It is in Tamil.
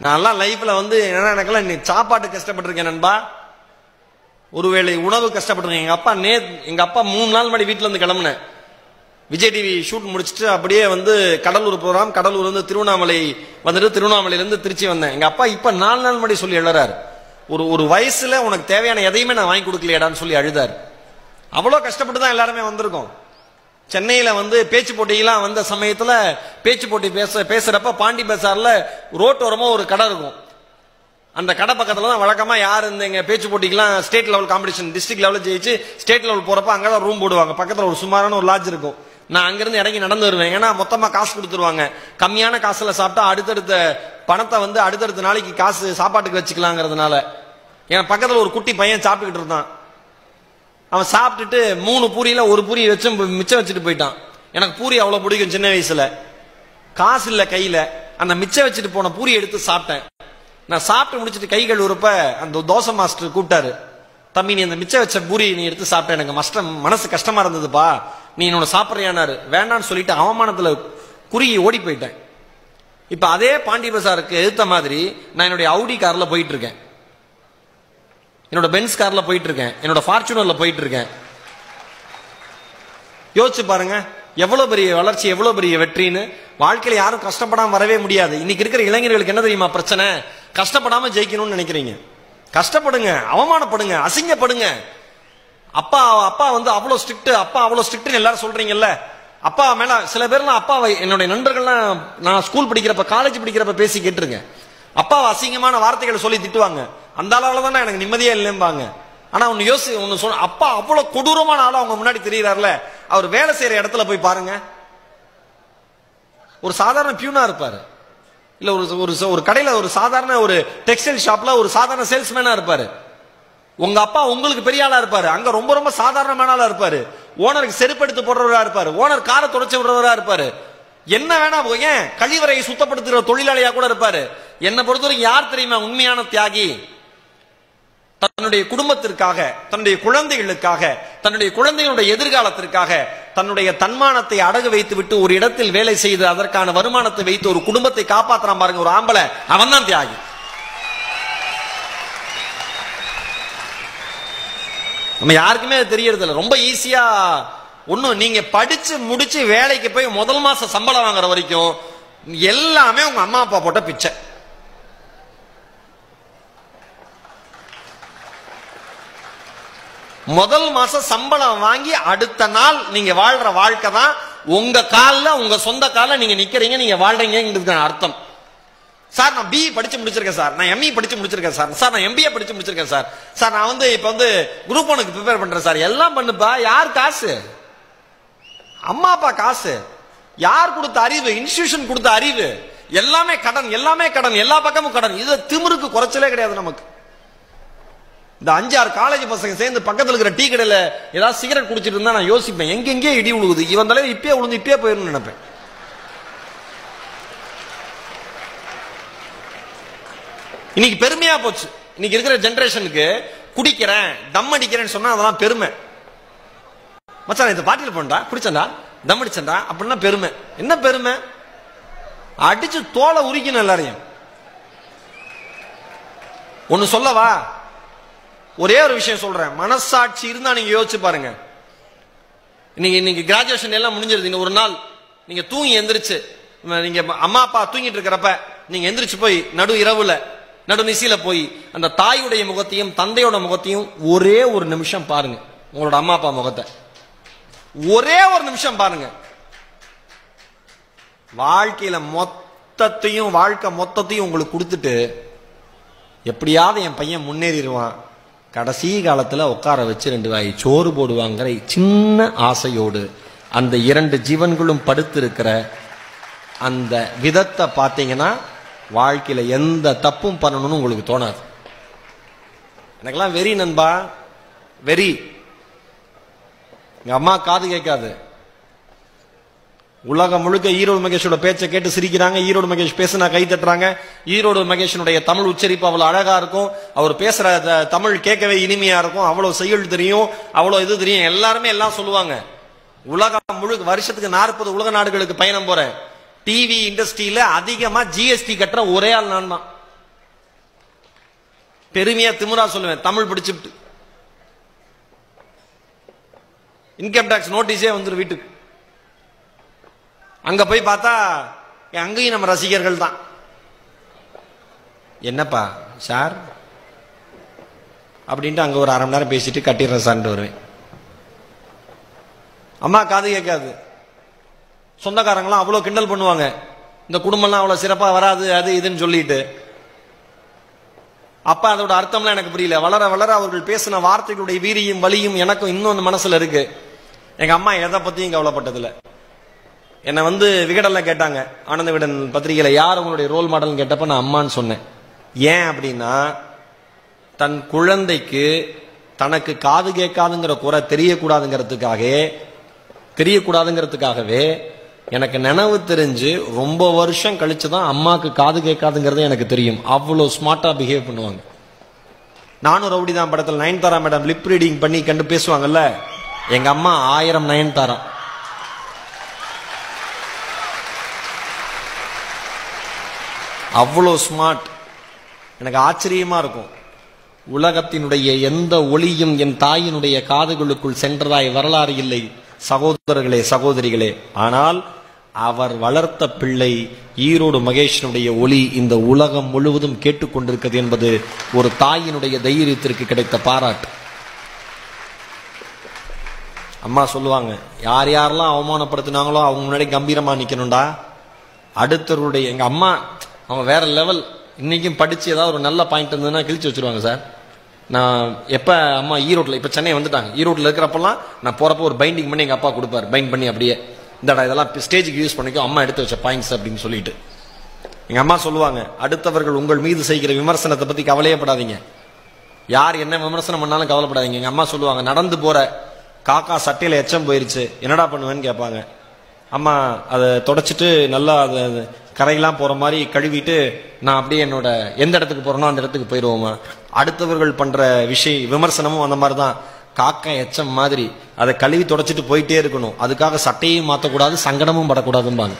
நான்லாம் லைஃப்ல வந்து என்ன எனக்கெல்லாம் நீ சாப்பாட்டு கஷ்டப்பட்டிருக்கேன் நண்பா. ஒருவேளை உணவு கஷ்டப்பட்டிருக்கேன். எங்கள் அப்பா நே எங்கள் அப்பா மூணு நாள் முன்னாடி வீட்டில் இருந்து கிளம்புனேன். விஜய் டிவி ஷூட் முடிச்சுட்டு அப்படியே வந்து கடலூர் போறோம் கடலூர் வந்து திருவண்ணாமலை வந்துட்டு திருவண்ணாமலையிலேருந்து திருச்சி வந்தேன். எங்கள் அப்பா இப்போ நாலு நாள் முன்னாடி சொல்லி எழுறாரு ஒரு ஒரு வயசில் உனக்கு தேவையான எதையுமே நான் வாங்கி கொடுக்கலையாடான்னு சொல்லி அழுதார். அவ்வளோ கஷ்டப்பட்டு தான் எல்லாருமே வந்திருக்கோம். சென்னையில வந்து பேச்சு போட்டியெல்லாம் வந்த சமயத்துல பேச்சு போட்டி பேச பேசுறப்ப பாண்டி பசார்ல ரோட்டோரமா ஒரு கடை இருக்கும். அந்த கடை பக்கத்துல தான் வழக்கமா யார் இந்த எங்க பேச்சு போட்டிக்கெல்லாம் ஸ்டேட் லெவல் காம்படிஷன் டிஸ்ட்ரிக்ட் லெவலில் ஜெயிச்சு ஸ்டேட் லெவல் போறப்ப அங்கதான் ரூம் போடுவாங்க. பக்கத்துல ஒரு சுமாரான ஒரு லாட்ஜ் இருக்கும். நான் அங்கிருந்து இறங்கி நடந்து வருவேன். ஏன்னா மொத்தமா காசு கொடுத்துருவாங்க. கம்மியான காசுல சாப்பிட்டா அடுத்தடுத்த பணத்தை வந்து அடுத்தடுத்த நாளைக்கு காசு சாப்பாட்டுக்கு வச்சுக்கலாங்கிறதுனால. ஏன்னா பக்கத்துல ஒரு குட்டி பையன் சாப்பிட்டுக்கிட்டு இருந்தான். அவன் சாப்பிட்டுட்டு மூணு பூரியில ஒரு பூரி வச்சு மிச்சம் வச்சுட்டு போயிட்டான். எனக்கு பூரி அவ்வளவு பிடிக்கும் சின்ன வயசுல. காசு இல்ல கையில. அந்த மிச்சம் வச்சுட்டு போன பூரி எடுத்து சாப்பிட்டேன். நான் சாப்பிட்டு முடிச்சிட்டு கை கழுவுறப்ப அந்த தோசை மாஸ்டர் கூப்பிட்டாரு. தம்பி நீ அந்த மிச்சம் வச்ச பூரி நீ எடுத்து சாப்பிட்ட. எனக்கு மஷ்டம் மனசு கஷ்டமா இருந்ததுப்பா. நீ என்னோட சாப்பிட்றியானாரு வேண்டான்னு சொல்லிட்டு அவமானத்துல குறுகி ஓடி போயிட்டேன். இப்ப அதே பாண்டி பசாருக்கு எதிர்த்த மாதிரி நான் என்னுடைய அவுடி கார்ல போயிட்டு இருக்கேன். என்னோட பென்ஸ் கார்ல போயிட்டு இருக்கேன் என்னோட ஃபார்ச்சுனர்ல போயிட்டு இருக்கேன் யோசிச்சு பாருங்க எவ்வளவு பெரிய வளர்ச்சி எவ்வளவு பெரிய வெற்றின்னு வாழ்க்கையில யாரும் கஷ்டப்படாம வரவே முடியாது. இன்னைக்கு இருக்கிற இளைஞர்களுக்கு என்ன தெரியுமா பிரச்சனை? கஷ்டப்படாம ஜெயிக்கணும்னு நினைக்கிறீங்க. கஷ்டப்படுங்க அவமானப்படுங்க அசிங்கப்படுங்க. அப்பா அப்பா வந்து அவ்வளவு ஸ்ட்ரிக்ட் அப்பா அவ்வளவு ஸ்ட்ரிக்ட்னு எல்லாரும் சொல்றீங்கல்ல. அப்பா மேல சில பேர்லாம் அப்பாவை என்னுடைய நண்பர்கள்லாம் நான் ஸ்கூல் படிக்கிறப்ப காலேஜ் படிக்கிறப்ப பேசி கேட்டிருக்கேன். அப்பாவை அசிங்கமான வார்த்தைகளை சொல்லி திட்டுவாங்க. அந்த அளவுல தான் எனக்கு நிம்மதியா இல்லைம்பாங்க. ஆனா ஒன்னு யோசி ஒன்னு சொன்ன அப்பா அவ்வளவு கொடூரமான ஆளா அவங்க முன்னாடி தெரியறாருல? அவர் வேலை செய்யற இடத்துல போய் பாருங்க. ஒரு சாதாரண பியூனா இருப்பாரு. இல்ல ஒரு ஒரு ஒரு கடையில ஒரு சாதாரண ஒரு டெக்ஸ்டைல் ஷாப்ல ஒரு சாதாரண சேல்ஸ்மேனா இருப்பாரு. உங்க அப்பா உங்களுக்கு பெரிய ஆளா இருப்பாரு. அங்க ரொம்ப ரொம்ப சாதாரணமான ஆளா இருப்பாரு. ஓனருக்கு செருப்படுத்து போடுறவரா இருப்பாரு. ஓனர் காரை துடைச்சு விடுறவரா இருப்பாரு. என்ன வேணா ஏன் கழிவறையை சுத்தப்படுத்துகிற தொழிலாளியா கூட இருப்பாரு. என்னை பொறுத்தவரைக்கும் யார் தெரியுமா உண்மையான தியாகி? தன்னுடைய குடும்பத்திற்காக தன்னுடைய குழந்தைகளுக்காக தன்னுடைய குழந்தைகளுடைய எதிர்காலத்திற்காக தன்னுடைய தன்மானத்தை அடகு வைத்து விட்டு ஒரு இடத்தில் வேலை செய்து அதற்கான வருமானத்தை வைத்து ஒரு குடும்பத்தை காப்பாத்துறான் பாருங்க ஒரு ஆம்பளை அவன் தான் தியாகி. நம்ம யாருக்குமே அது தெரியறது ரொம்ப ஈஸியா ஒன்றும் நீங்க படிச்சு முடிச்சு வேலைக்கு போய் முதல் மாசம் சம்பளம் வாங்குற வரைக்கும் எல்லாமே உங்க அம்மா அப்பா போட்ட பிச்சை. முதல் மாசம் சம்பளம் வாங்கி அடுத்த நாள் நீங்க வாழ்ற வாழ்க்கை தான் உங்க காலில் உங்க சொந்த காலில் நீங்க நிக்கிறீங்க நீங்க வாழ்றீங்கிறது அர்த்தம். சார் நான் பிஇ படிச்சு முடிச்சிருக்கேன் சார். நான் எம்இ படிச்சு முடிச்சிருக்கேன் சார். சார் நான் எம்பிஏ படிச்சு முடிச்சிருக்கேன் சார். சார் நான் வந்து இப்ப வந்து குரூப் ஒனுக்கு ப்ரிப்பேர் பண்றேன் சார். எல்லாம் பண்ணுப்பா. யார் காசு? அம்மா அப்பா காசு. யார் கொடுத்த அறிவு? இன்ஸ்டிடியூஷன் கொடுத்த அறிவு. எல்லாமே கடன் எல்லாமே கடன். எல்லா பக்கமும் கடன். இது திமிருக்கு குறைச்சலே கிடையாது நமக்கு. இந்த அஞ்சாறு காலேஜ் பசங்க சேர்ந்து பக்கத்துல இருக்கிற டீ கடையில ஏதாவது சிகரெட் குடிச்சிட்டு இருந்தா நான் யோசிப்பேன். எங்கெங்கே இடி விழுகுது இவன் தலைவர் இப்பயே விழுந்து இப்பயே போயிடும் நினைப்பேன். இன்னைக்கு பெருமையா போச்சு. இன்னைக்கு இருக்கிற ஜென்ரேஷனுக்கு குடிக்கிறேன் தம் அடிக்கிறேன்னு சொன்னா அதெல்லாம் பெருமை. மச்சான் இந்த பாட்டில் பண்ணா குடிச்சண்டா தம் அடிச்சண்டா அப்படின்னா பெருமை. என்ன பெருமை? அடிச்சு தோலை உரிக்கணும் எல்லாரையும். ஒன்னு சொல்லவா? ஒரே ஒரு விஷயம் சொல்றேன். மனசாட்சி இருந்தா நீங்க யோசிச்சு பாருங்க. இன்னைக்கு இன்னைக்கு கிராஜுவேஷன் எல்லாம் முடிஞ்சிருது. இன்னும் ஒரு நாள் நீங்க தூங்கி எந்திரிச்சு நீங்க அம்மா அப்பா தூங்கிட்டு இருக்கிறப்ப நீங்க எந்திரிச்சு போய் நடு இரவுல நடு நிசியில போய் அந்த தாயுடைய முகத்தையும் தந்தையோட முகத்தையும் ஒரே ஒரு நிமிஷம் பாருங்க. உங்களோட அம்மா அப்பா முகத்தை. ஒரே ஒரு நிமிஷம் பாருங்க. வாழ்க்கையில மொத்தத்தையும் வாழ்க்கை மொத்தத்தையும் உங்களுக்கு கொடுத்துட்டு எப்படியாவது என் பையன் முன்னேறிடுவான். கடைசி காலத்தில் உட்கார வச்சு ரெண்டு வாய் சோறு போடுவாங்கிற சின்ன ஆசையோடு அந்த இரண்டு ஜீவன்களும் படுத்திருக்கிற அந்த விதத்தை பார்த்தீங்கன்னா வாழ்க்கையில் எந்த தப்பும் பண்ணணும்னு உங்களுக்கு தோணாது. எனக்கெல்லாம் வெறி நண்பா வெறி. எங்கள் அம்மா காது கேட்காது. உலகம் முழுக்க ஈரோடு மகேஷோட பேச்சை கேட்டு சிரிக்கிறாங்க. ஈரோடு மகேஷ் பேசுனா கை தட்டுறாங்க. ஈரோடு மகேஷனுடைய தமிழ் உச்சரிப்பு அவ்வளவு அழகா இருக்கும். அவர் பேசுற த- தமிழ் கேட்கவே இனிமையா இருக்கும். அவ்வளவு செயல் தெரியும். அவ்வளவு இது தெரியும். எல்லாருமே எல்லாம் சொல்லுவாங்க. உலகம் முழுக்க வருஷத்துக்கு நாற்பது உலக நாடுகளுக்கு பயணம் போறேன். டிவி இண்டஸ்ட்ரியில அதிகமா ஜிஎஸ்டி கட்டுற ஒரே ஆள் நான் தான். பெருமையா திமிரா சொல்லுவேன். தமிழ் படிச்சுட்டு இன்கம் டாக்ஸ் நோட்டீஸே வந்துரு வீட்டுக்கு. அங்க போய் பார்த்தா அங்கேயும் நம்ம ரசிகர்கள் தான். என்னப்பா சார்? அப்படின்ட்டு அங்கே ஒரு அரை மணி நேரம் பேசிட்டு கட்டிடுறேன் சார்ன்ட்டு வருவேன். அம்மா காது கேட்காது. சொந்தக்காரங்களாம் அவ்வளோ கிண்டல் பண்ணுவாங்க. இந்த குடும்பம்லாம் அவ்வளோ சிறப்பாக வராது அது இதுன்னு சொல்லிட்டு. அப்பா அதோட அர்த்தம்லாம் எனக்கு புரியல. வளர வளர அவர்கள் பேசின வார்த்தைகளுடைய வீரியும் வலியும் எனக்கும் இன்னும் மனசில் இருக்கு. எங்கள் அம்மா எதை பற்றியும் கவலைப்பட்டதில்லை. என்னை வந்து விகடனில் கேட்டாங்க ஆனந்த விகடன் பத்திரிகையில் யார் உங்களுடைய ரோல் மாடல்னு கேட்டப்ப நான் அம்மான்னு சொன்னேன். ஏன் அப்படின்னா தன் குழந்தைக்கு தனக்கு காது கேட்காதுங்கிற குறை தெரியக்கூடாதுங்கிறதுக்காக தெரியக்கூடாதுங்கிறதுக்காகவே எனக்கு நினைவு தெரிஞ்சு ரொம்ப வருஷம் கழிச்சு தான் அம்மாவுக்கு காது கேட்காதுங்கிறது எனக்கு தெரியும். அவ்வளோ ஸ்மார்ட்டாக பிஹேவ் பண்ணுவாங்க. நானும் ரவுடி தான் படத்தில் நயன்தாரா மேடம் லிப் ரீடிங் பண்ணி கண்டு பேசுவாங்கல்ல? எங்கள் அம்மா ஆயிரம் நயன்தாரா. அவ்வளோ ஸ்மார்ட் எனக்கு ஆச்சரியமா இருக்கும். உலகத்தினுடைய எந்த ஒளியும் என் தாயினுடைய காதுகளுக்குள் சென்றதாய் வரலாறு இல்லை. சகோதரர்களே சகோதரிகளே. ஆனால் அவர் வளர்த்த பிள்ளை ஈரோடு மகேஷனுடைய ஒளி இந்த உலகம் முழுவதும் கேட்டுக்கொண்டிருக்கிறது என்பது ஒரு தாயினுடைய தைரியத்திற்கு கிடைத்த பாராட்டு. அம்மா சொல்லுவாங்க யார் யாரெல்லாம் அவமானப்படுத்தினாங்களோ அவங்க முன்னாடி கம்பீரமா நிக்கணும்டா. அடுத்தவருடைய எங்க அம்மா அவன் வேற லெவல் இன்னைக்கும் படிச்சு ஏதாவது ஒரு நல்ல பாயிண்ட் இருந்ததுன்னா கிழிச்சு வச்சிருவாங்க சார். நான் எப்போ அம்மா ஈரோட்டில் இப்போ சென்னை வந்துட்டாங்க. ஈரோட்டில் இருக்கிறப்பெல்லாம் நான் போறப்ப ஒரு பைண்டிங் பண்ணி எங்கள் அப்பா கொடுப்பாரு. பைண்ட் பண்ணி அப்படியே இந்தடா இதெல்லாம் ஸ்டேஜுக்கு யூஸ் பண்ணிக்கோ அம்மா எடுத்து வச்ச பாயிண்ட்ஸ் அப்படின்னு சொல்லிட்டு. எங்கள் அம்மா சொல்லுவாங்க அடுத்தவர்கள் உங்கள் மீது செய்கிற விமர்சனத்தை பற்றி கவலையே படாதீங்க. யார் என்ன விமர்சனம் பண்ணாலும் கவலைப்படாதீங்க. எங்கள் அம்மா சொல்லுவாங்க நடந்து போகிற காக்கா சட்டையில் எச்சம் போயிருச்சு. என்னடா பண்ணுவேன்னு கேட்பாங்க. அம்மா அதை தொடச்சிட்டு நல்லா அதை கரையெல்லாம் போகிற மாதிரி கழுவிட்டு நான் அப்படியே என்னோட எந்த இடத்துக்கு போகிறேனோ அந்த இடத்துக்கு போயிடுவோமா அடுத்தவர்கள் பண்ணுற விஷயம் விமர்சனமும் அந்த மாதிரி தான் காக்கா எச்சம் மாதிரி. அதை கழுவி தொடச்சிட்டு போயிட்டே இருக்கணும். அதுக்காக சட்டையும் மாற்றக்கூடாது சங்கடமும் படக்கூடாதும்பாங்க.